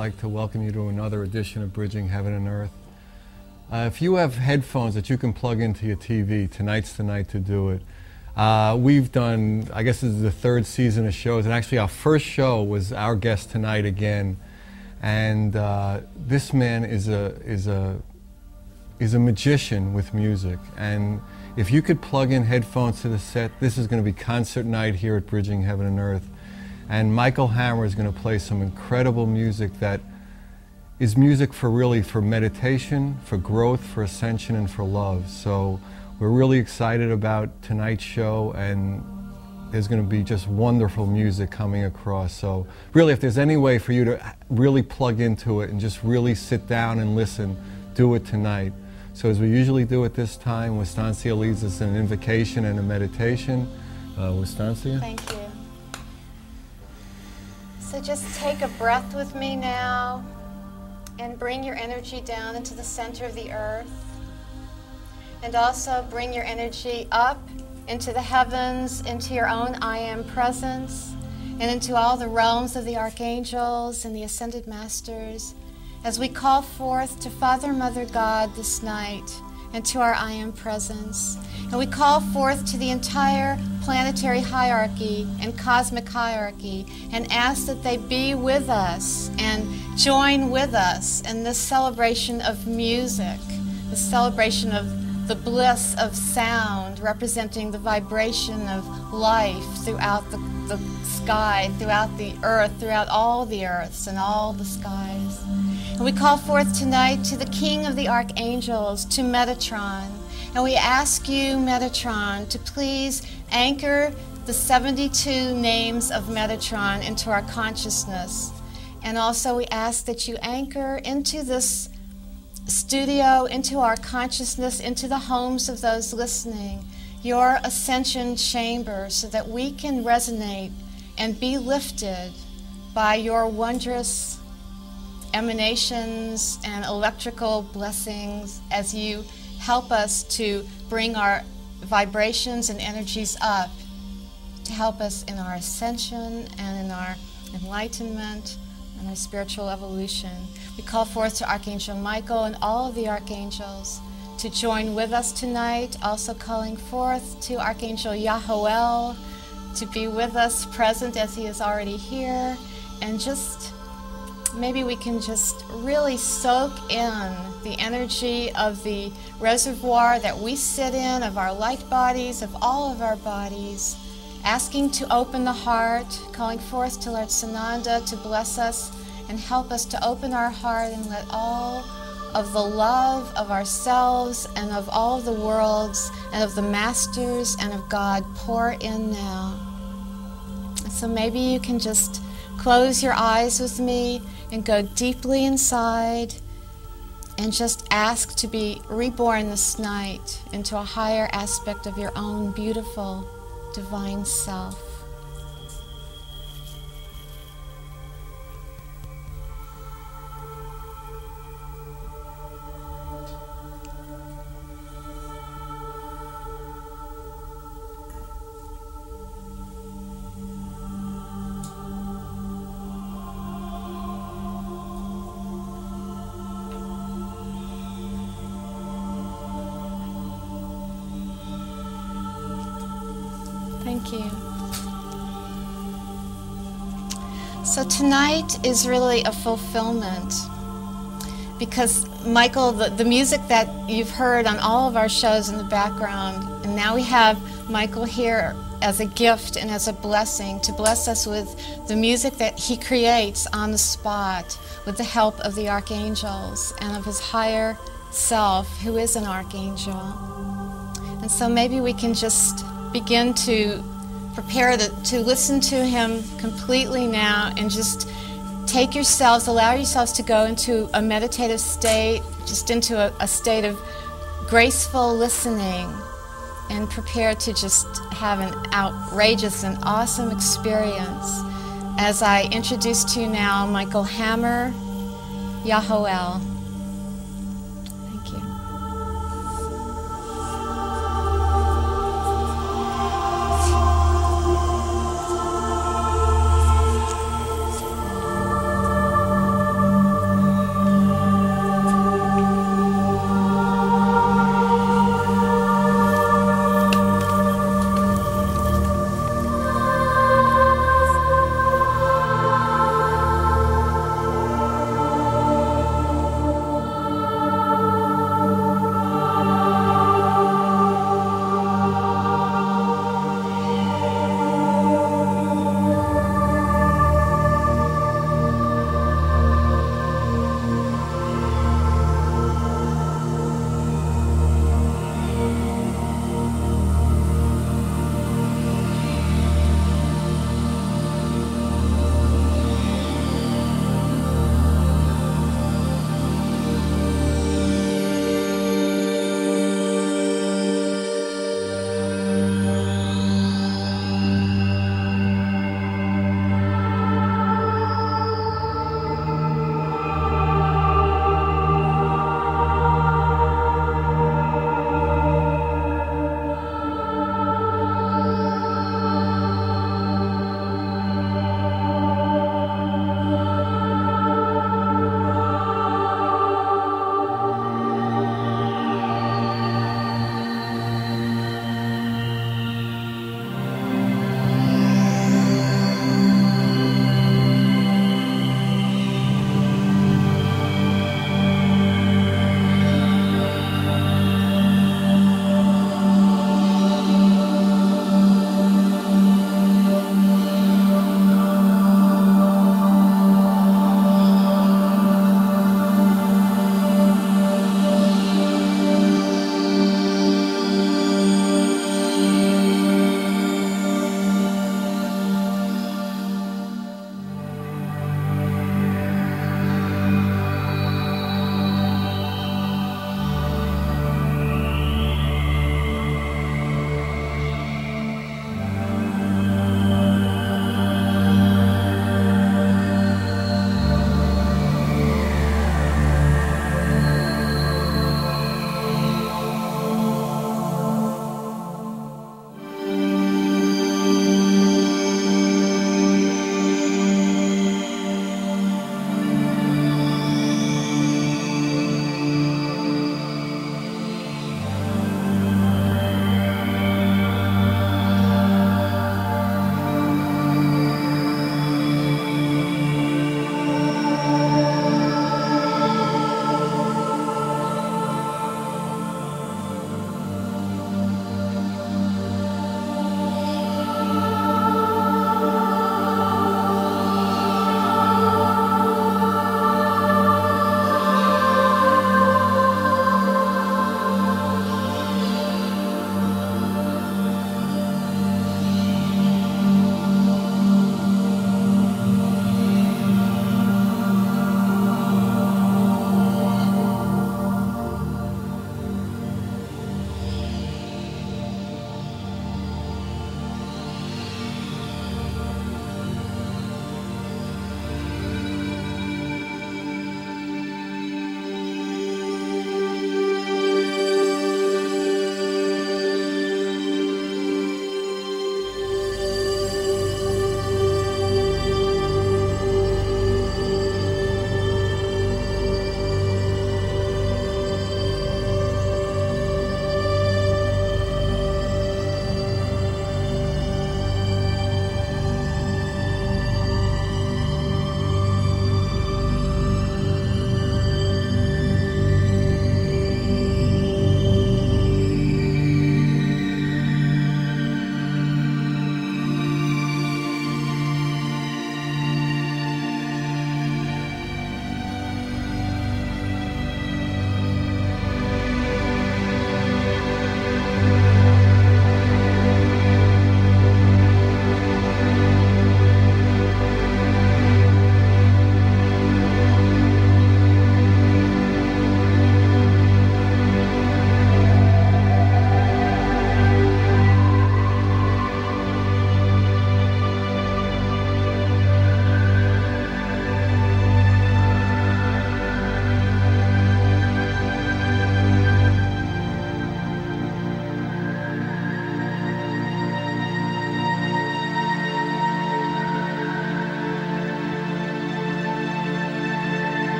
like to welcome you to another edition of Bridging Heaven and Earth. Uh, if you have headphones that you can plug into your TV, tonight's the night to do it. Uh, we've done, I guess this is the third season of shows, and actually our first show was our guest tonight again. And uh, this man is a, is, a, is a magician with music. And if you could plug in headphones to the set, this is going to be concert night here at Bridging Heaven and Earth. And Michael Hammer is going to play some incredible music that is music for really for meditation, for growth, for ascension, and for love. So we're really excited about tonight's show and there's going to be just wonderful music coming across. So really, if there's any way for you to really plug into it and just really sit down and listen, do it tonight. So as we usually do at this time, Wistancia leads us in an invocation and a meditation. Uh, Wistancia? Thank you. So just take a breath with me now and bring your energy down into the center of the earth. And also bring your energy up into the heavens, into your own I am presence, and into all the realms of the archangels and the ascended masters as we call forth to Father, Mother God this night and to our I am presence. And we call forth to the entire planetary hierarchy and cosmic hierarchy and ask that they be with us and join with us in this celebration of music, the celebration of the bliss of sound representing the vibration of life throughout the, the sky, throughout the earth, throughout all the earths and all the skies. We call forth tonight to the King of the Archangels, to Metatron. And we ask you, Metatron, to please anchor the 72 names of Metatron into our consciousness. And also, we ask that you anchor into this studio, into our consciousness, into the homes of those listening, your ascension chamber, so that we can resonate and be lifted by your wondrous emanations and electrical blessings as you help us to bring our vibrations and energies up to help us in our ascension and in our enlightenment and our spiritual evolution. We call forth to Archangel Michael and all of the archangels to join with us tonight, also calling forth to Archangel Yahoel to be with us, present as he is already here, and just maybe we can just really soak in the energy of the reservoir that we sit in, of our light bodies, of all of our bodies, asking to open the heart, calling forth to Lord Sananda to bless us and help us to open our heart and let all of the love of ourselves and of all of the worlds and of the masters and of God pour in now. So maybe you can just close your eyes with me and go deeply inside and just ask to be reborn this night into a higher aspect of your own beautiful divine self. Tonight is really a fulfillment because Michael, the, the music that you've heard on all of our shows in the background, and now we have Michael here as a gift and as a blessing to bless us with the music that he creates on the spot with the help of the archangels and of his higher self, who is an archangel. And so maybe we can just begin to prepare the, to listen to him completely now and just take yourselves, allow yourselves to go into a meditative state, just into a, a state of graceful listening and prepare to just have an outrageous and awesome experience as I introduce to you now Michael Hammer, Yahoel.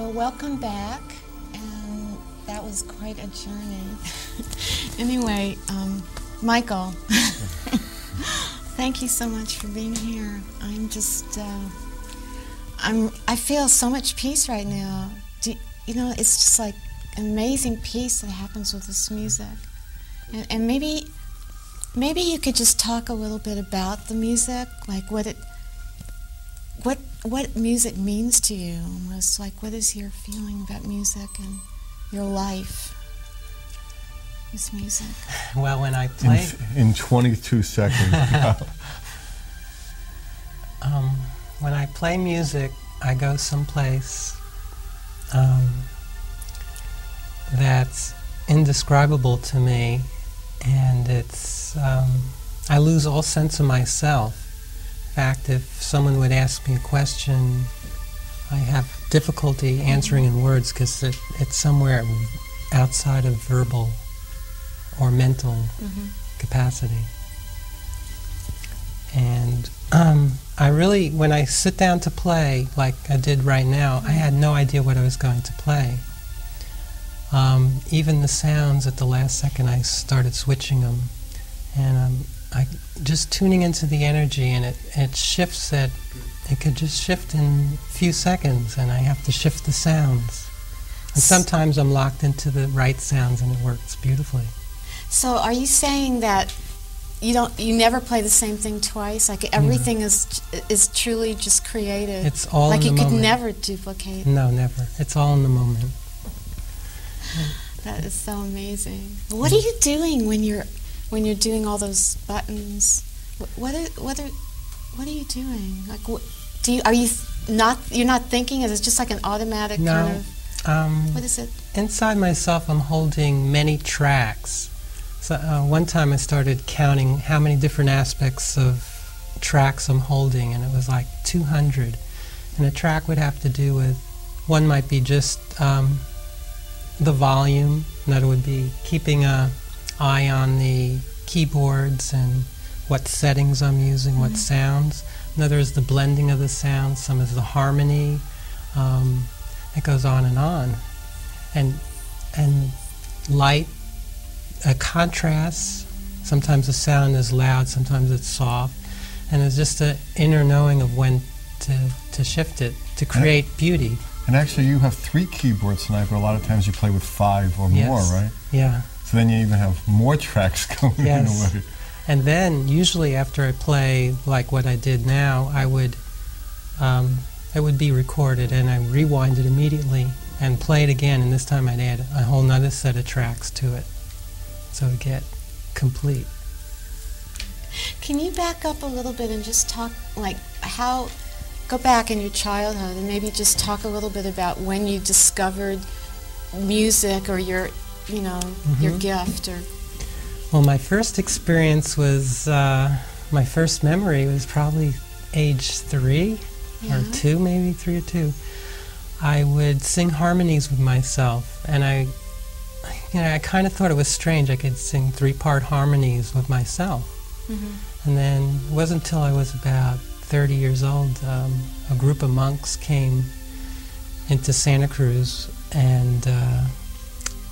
Welcome back. And that was quite a journey. anyway, um, Michael, thank you so much for being here. I'm just, uh, I'm, I feel so much peace right now. Do, you know, it's just like amazing peace that happens with this music. And, and maybe, maybe you could just talk a little bit about the music, like what it, what what music means to you. Almost like what is your feeling about music and your life? This music. Well, when I play in, in 22 seconds. um, when I play music, I go someplace um, that's indescribable to me, and it's um, I lose all sense of myself fact, if someone would ask me a question, I have difficulty answering in words because it, it's somewhere outside of verbal or mental mm-hmm. capacity. And um, I really, when I sit down to play, like I did right now, I had no idea what I was going to play. Um, even the sounds at the last second, I started switching them. And um, I just tuning into the energy, and it, it shifts it. it could just shift in a few seconds, and I have to shift the sounds. And sometimes I'm locked into the right sounds, and it works beautifully. So, are you saying that you don't you never play the same thing twice? Like everything no. is is truly just created. It's all like you could moment. never duplicate. No, never. It's all in the moment. That is so amazing. What are you doing when you're when you're doing all those buttons? What are, what are, what are you doing? Like, what, do you are you not you're not thinking? Is it just like an automatic no, kind of? Um, what is it? Inside myself, I'm holding many tracks. So uh, one time I started counting how many different aspects of tracks I'm holding, and it was like 200. And a track would have to do with one might be just um, the volume, another would be keeping a eye on the keyboards and what settings I'm using, mm-hmm. what sounds. Another is the blending of the sounds. Some is the harmony. Um, it goes on and on, and and light, uh, contrasts. Sometimes the sound is loud, sometimes it's soft, and it's just an inner knowing of when to to shift it to create and beauty. And actually, you have three keyboards tonight, but a lot of times you play with five or yes. more, right? Yeah. So then you even have more tracks going yes. in a way. And then usually after I play like what I did now, I would um, it would be recorded and I rewind it immediately and play it again. And this time I'd add a whole nother set of tracks to it, so it get complete. Can you back up a little bit and just talk like how? Go back in your childhood and maybe just talk a little bit about when you discovered music or your you know, mm-hmm. your gift or? Well, my first experience was uh, my first memory was probably age three yeah. or two, maybe three or two. I would sing harmonies with myself, and I, you know, I kind of thought it was strange. I could sing three-part harmonies with myself, mm-hmm. and then it wasn't until I was about 30 years old, um, a group of monks came into Santa Cruz, and uh,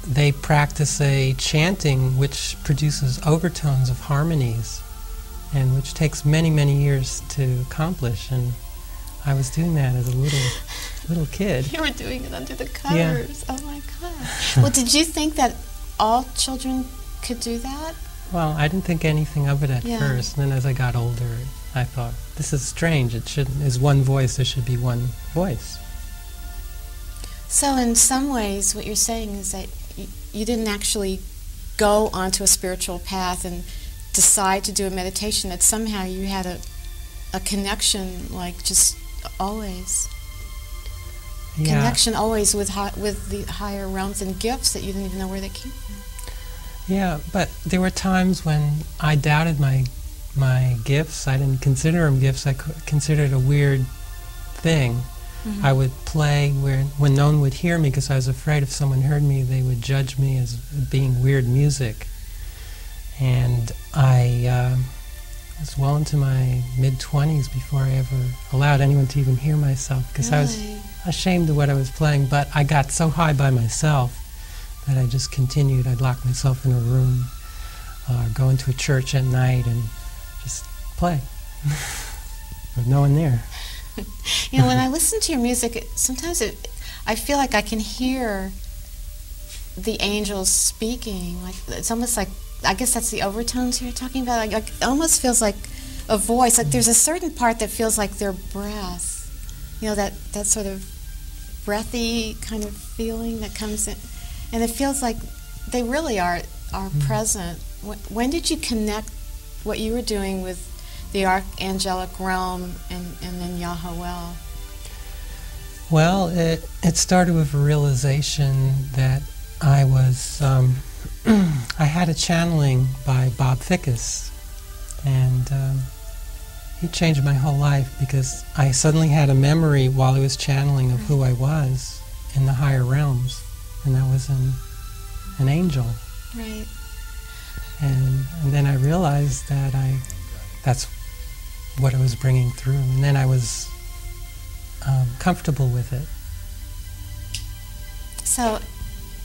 they practice a chanting which produces overtones of harmonies and which takes many, many years to accomplish. And I was doing that as a little little kid. You were doing it under the covers. Yeah. Oh my god. well, did you think that all children could do that? Well, I didn't think anything of it at yeah. first. And then as I got older, I thought, this is strange. It should is one voice. There should be one voice. So, in some ways, what you're saying is that you didn't actually go onto a spiritual path and decide to do a meditation, that somehow you had a, a connection, like just always. Yeah. Connection always with with the higher realms and gifts that you didn't even know where they came from. Yeah, but there were times when I doubted my my gifts. I didn't consider them gifts. I considered a weird thing. Mm-hmm. I would play where when no one would hear me because I was afraid if someone heard me, they would judge me as being weird music. And I, uh, was well into my mid 20s before I ever allowed anyone to even hear myself because I was ashamed of what I was playing. But I got so high by myself that I just continued. I'd lock myself in a room or go into a church at night and just play with no one there. You know, when I listen to your music, it, sometimes it, I feel like I can hear the angels speaking. Like it's almost like I guess that's the overtones you're talking about. Like, like it almost feels like a voice. Like there's a certain part that feels like their breath. You know that that sort of breathy kind of feeling that comes in, and it feels like they really are are hmm. present. When, when did you connect what you were doing with the archangelic realm and, and then Yahoel? Well, it, it started with a realization that I was, um, I had a channeling by Bob Fickes, and um, he changed my whole life because I suddenly had a memory while he was channeling of who I was in the higher realms, and that was an, an angel. Right. And, and then I realized that I, that's what I was bringing through, and then I was um, comfortable with it. So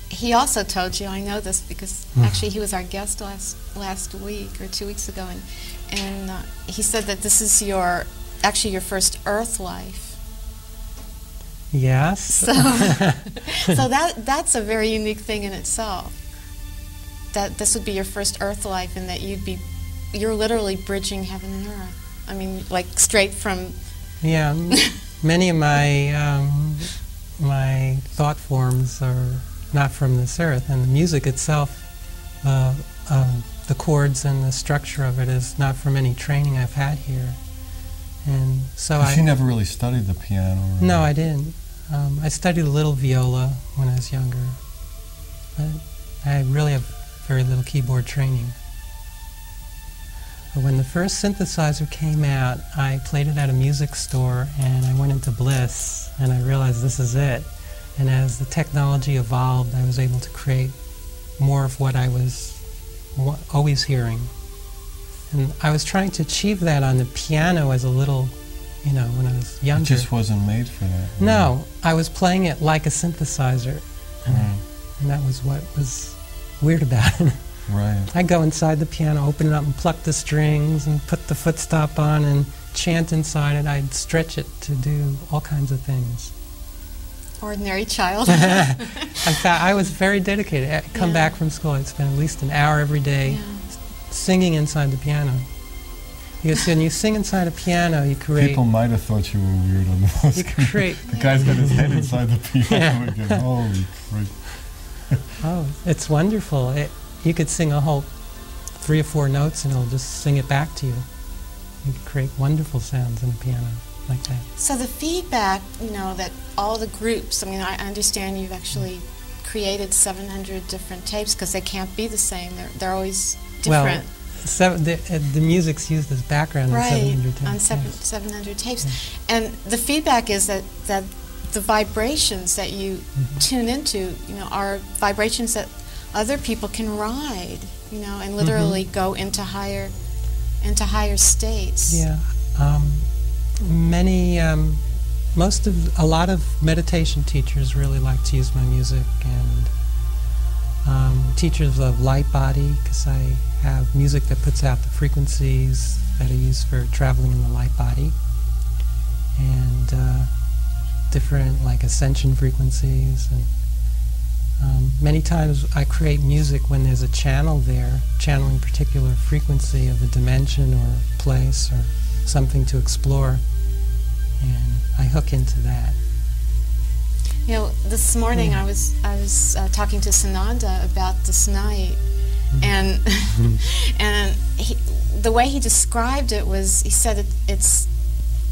he also told you, I know this because Hmm. actually he was our guest last last week or two weeks ago, and and uh, he said that this is your actually your first Earth life. Yes. So so that that's a very unique thing in itself. That this would be your first Earth life, and that you'd be you're literally bridging heaven and earth. I mean, like straight from yeah. Many of my um, my thought forms are not from this earth, and the music itself, uh, uh, the chords and the structure of it is not from any training I've had here. And so I she never really studied the piano. Right? No, I didn't. Um, I studied a little viola when I was younger, but I really have very little keyboard training. But when the first synthesizer came out, I played it at a music store and I went into bliss and I realized this is it. And as the technology evolved, I was able to create more of what I was always hearing. And I was trying to achieve that on the piano as a little, you know, when I was It younger. just wasn't made for that. right? No, I was playing it like a synthesizer, Right. and that was what was weird about it. Right. I go inside the piano, open it up, and pluck the strings, and put the footstop on, and chant inside it. I'd stretch it to do all kinds of things. ordinary child. In fact, I was very dedicated. I'd come Yeah. back from school, I'd spend at least an hour every day Yeah. singing inside the piano. Because when you sing inside a piano, you create. People might have thought you were weird on the most. You create. the guy's got his head inside the piano Yeah. again. Holy crap. Oh, it's wonderful. It, you could sing a whole three or four notes and it'll just sing it back to you. You can create wonderful sounds in a piano like that. So the feedback, you know, that all the groups, I mean, I understand you've actually created 700 different tapes because they can't be the same. They're, they're always different. Well, seven, the, uh, the music's used as background right, in 700 tapes. on seven, yes. 700 tapes. And the feedback is that, that the vibrations that you Mm-hmm. tune into, you know, are vibrations that other people can ride, you know, and literally go into higher, into higher states. Yeah. Um, many, um, most of, a lot of meditation teachers really like to use my music and um, teachers of light body because I have music that puts out the frequencies that are used for traveling in the light body and uh, different like ascension frequencies and um, many times I create music when there's a channel there, channeling particular frequency of a dimension or place or something to explore, and I hook into that. You know, this morning Yeah. I was I was uh, talking to Sananda about this night, and and he, the way he described it was he said it, it's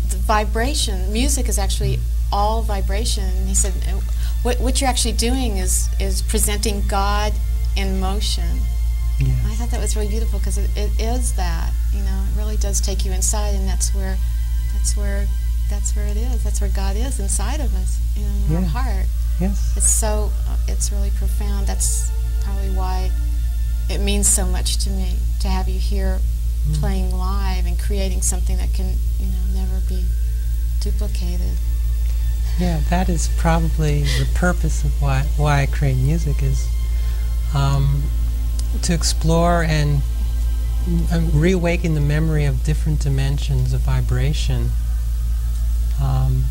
the vibration. Music is actually all vibration. And he said uh, what what you're actually doing is is presenting God in motion. I thought that was really beautiful because it, it is that. You know, it really does take you inside, and that's where that's where that's where it is. That's where God is inside of us, in our heart. Yes. It's so, it's really profound. That's probably why it means so much to me to have you here mm. playing live and creating something that can, you know, never be duplicated. Yeah, that is probably the purpose of why why I create music is um, to explore and reawaken the memory of different dimensions of vibration. Um,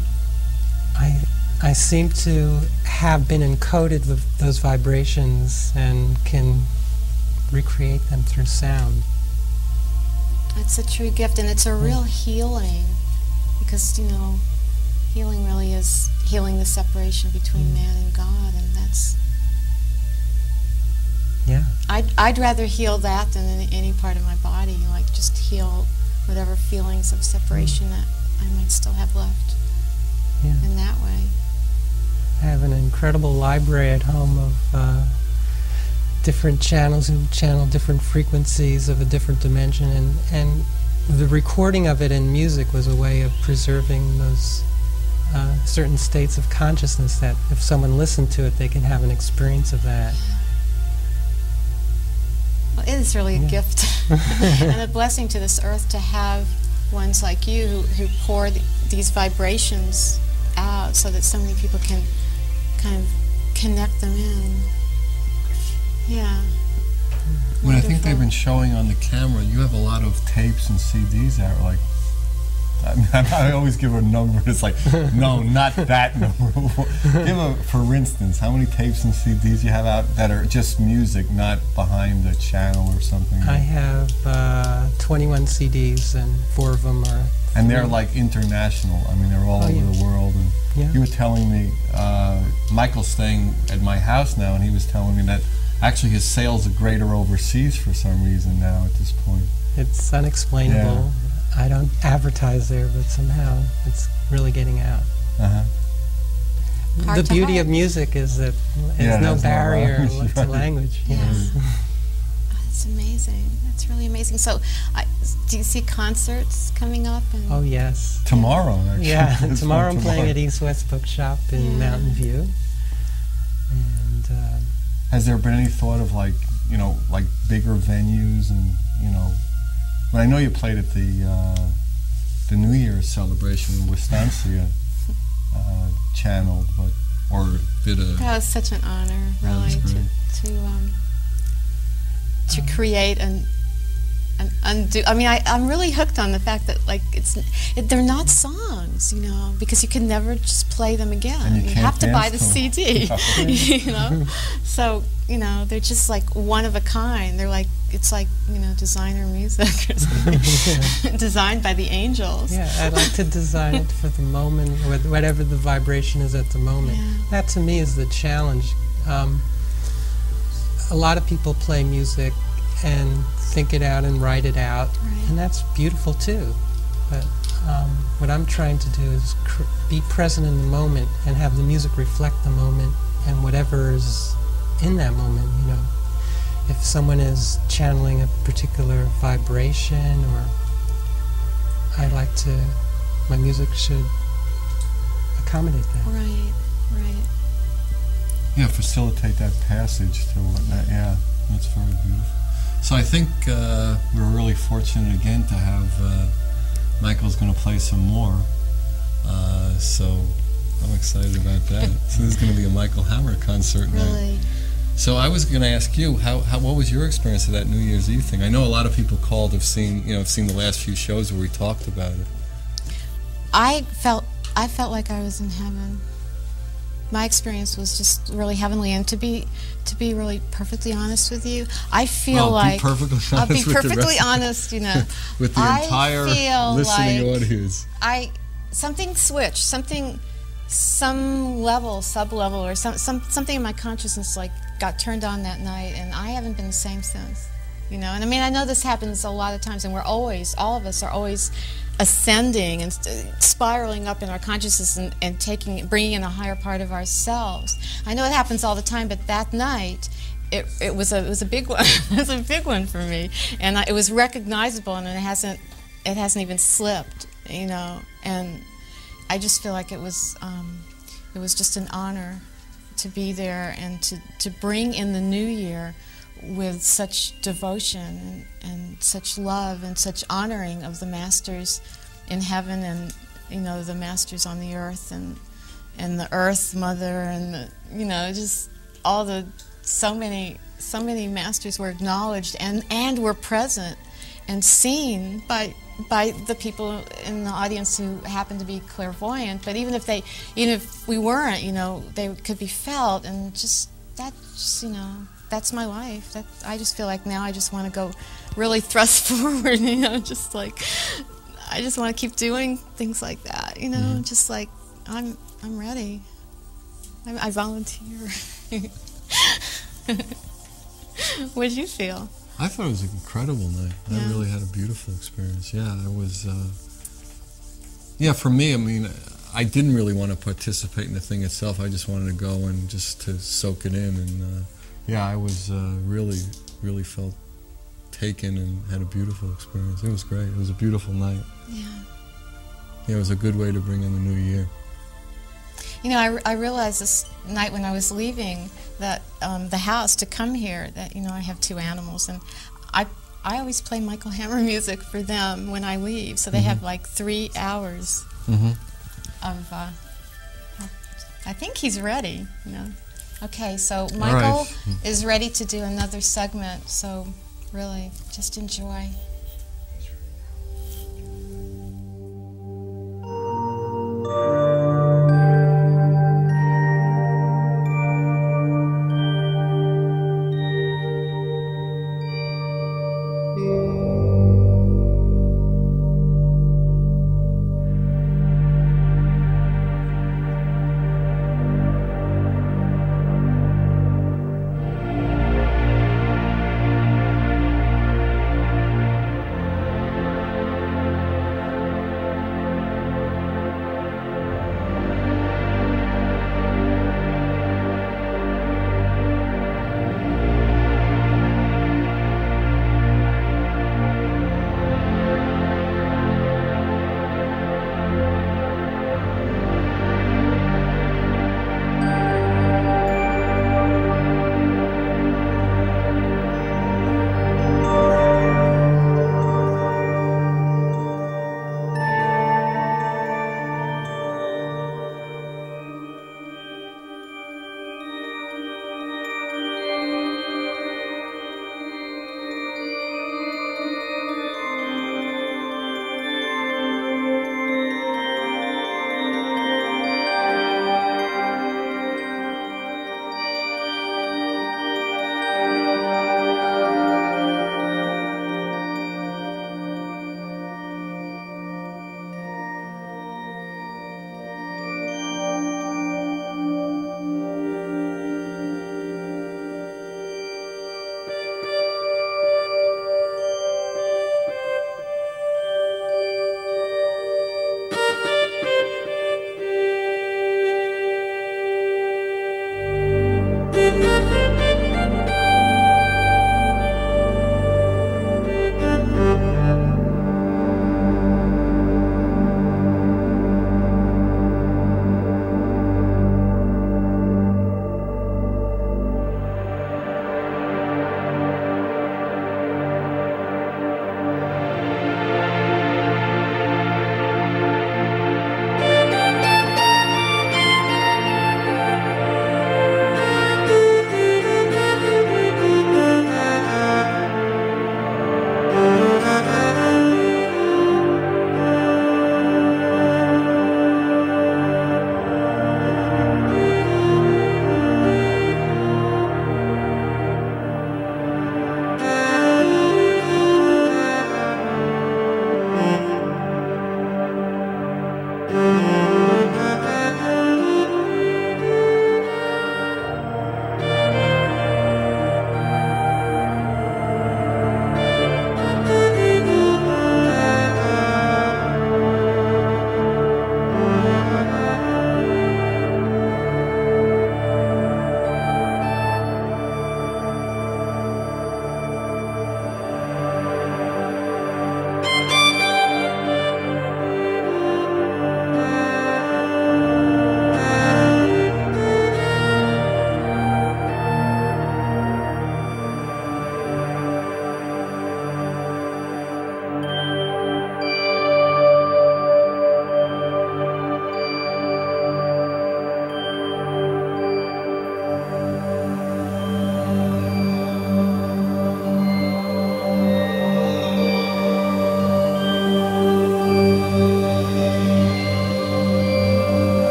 I I seem to have been encoded with those vibrations and can recreate them through sound. It's a true gift, and it's a real healing because you know healing really is healing the separation between mm. man and God, and that's. Yeah. I'd, I'd rather heal that than in any part of my body, like just heal whatever feelings of separation mm. that I might still have left yeah. in that way. I have an incredible library at home of uh, different channels who channel different frequencies of a different dimension, and, and the recording of it in music was a way of preserving those uh, certain states of consciousness that if someone listened to it, they can have an experience of that. Well, it is really a yeah. gift and a blessing to this earth to have ones like you who, who pour the, these vibrations out so that so many people can kind of connect them in. Yeah. When I think they've been showing on the camera, you have a lot of tapes and CDs out, like I, I always give a number. It's like, no, not that number. give a, for instance, how many tapes and CDs you have out that are just music, not behind a channel or something? I have uh, 21 CDs, and four of them are. And they're like international. I mean, they're all oh, over yeah. the world. And yeah. you were telling me, uh, Michael's staying at my house now, and he was telling me that actually his sales are greater overseas for some reason now at this point. It's unexplainable. Yeah. I don't advertise there, but somehow it's really getting out. Uh-huh. the beauty of music is that there's yeah, no barrier no to language. Yes. oh, that's amazing. That's really amazing. So, I, do you see concerts coming up? oh yes. Tomorrow, actually. Yeah, tomorrow I'm playing at East West Bookshop in yeah. Mountain View. And uh, has there been any thought of like you know like bigger venues and you know well, I know you played at the uh, the New Year's celebration in Wisconsin, uh, channeled, but or did a. That was such an honor, really, to to um, to uh-huh. create an undo. I mean, I, I'm really hooked on the fact that like it's it, they're not songs, you know, because you can never just play them again. You, you have to buy the CD, you know. so you know, they're just like one of a kind. They're like it's like you know designer music or something, designed by the angels. Yeah, I like to design it for the moment, whatever the vibration is at the moment. Yeah. That to me is the challenge. Um, a lot of people play music and think it out and write it out, right. and that's beautiful too. But um, what I'm trying to do is be present in the moment and have the music reflect the moment and whatever is in that moment. You know, if someone is channeling a particular vibration, or I like to, my music should accommodate that. Right, right. Yeah, facilitate that passage to whatnot. Yeah, that's very beautiful. So I think uh, we're really fortunate again to have uh, Michael's going to play some more. Uh, so I'm excited about that. so there's going to be a Michael Hammer concert really? night. So I was going to ask you, how, how what was your experience of that New Year's Eve thing? I know a lot of people called have seen you know have seen the last few shows where we talked about it. I felt I felt like I was in heaven my experience was just really heavenly. And to be to be really perfectly honest with you, I feel well, like be perfectly honest I'll be perfectly honest. You know, with the entire listening like audience, I something switched, something, some level, sub level, or some, some something in my consciousness like got turned on that night, and I haven't been the same since. You know, and I mean, I know this happens a lot of times, and we're always, all of us are always ascending and spiraling up in our consciousness and, and taking, bringing in a higher part of ourselves. I know it happens all the time, but that night, it, it was a it was a big one. it was a big one for me, and I, it was recognizable, and it hasn't it hasn't even slipped, you know. And I just feel like it was um, it was just an honor to be there and to to bring in the new year with such devotion and, and such love and such honoring of the masters in heaven and you know the masters on the earth and and the earth mother and the, you know just all the so many so many masters were acknowledged and and were present and seen by by the people in the audience who happen to be clairvoyant. But even if they even if we weren't you know they could be felt. And just that just you know that's my life. That i just feel like now i just want to go really thrust forward you know just like i just want to keep doing things like that you know mm-hmm. just like i'm i'm ready. I, I volunteer. What did you feel I thought it was an incredible night. Yeah. I really had a beautiful experience. Yeah, I was. Uh, yeah, for me, I mean, I didn't really want to participate in the thing itself. I just wanted to go and just to soak it in. And uh, yeah, I was uh, really, really felt taken and had a beautiful experience. It was great. It was a beautiful night. Yeah. Yeah, it was a good way to bring in the new year. You know, I, I realized this night when I was leaving that um, the house to come here that you know I have two animals and I I always play Michael Hammer music for them when I leave, so they mm -hmm. have like three hours mm -hmm. of. Uh, I think he's ready. You know. Okay, so Michael right. is ready to do another segment. So really, just enjoy.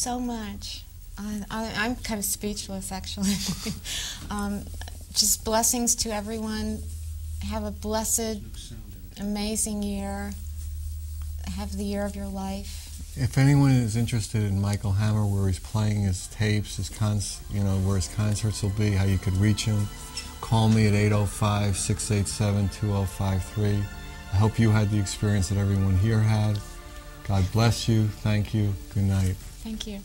So much. I, am kind of speechless, actually. um, just blessings to everyone. Have a blessed, amazing year. Have the year of your life. If anyone is interested in Michael Hammer, where he's playing his tapes, his cons, you know, where his concerts will be, how you could reach him, call me at 805-687-2053. I hope you had the experience that everyone here had. God bless you. Thank you. Good night. Thank you.